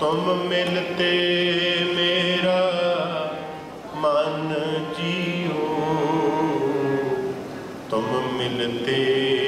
ਤੁਮ ਮਿਲਤੇ ਮੇਰਾ ਮਨ ਜੀਓ। ਤੁਮ ਮਿਲਤੇ